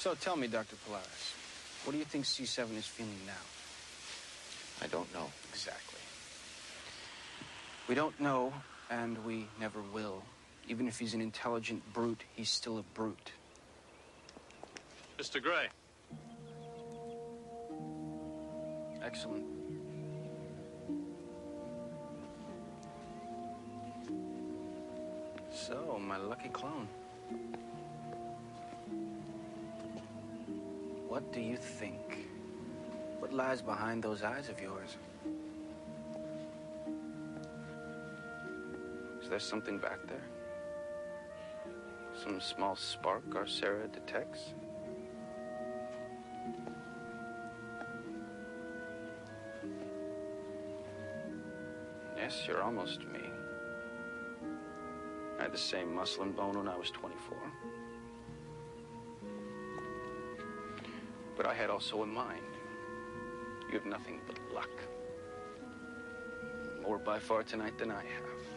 So tell me, Dr. Polaris, what do you think C7 is feeling now? I don't know. Exactly. We don't know, and we never will. Even if he's an intelligent brute, he's still a brute. Mr. Gray. Excellent. So, my lucky clone. What do you think? What lies behind those eyes of yours? Is there something back there? Some small spark our Sarah detects? Yes, you're almost me. I had the same muscle and bone when I was 24. But I had also in mind. You have nothing but luck. More by far tonight than I have.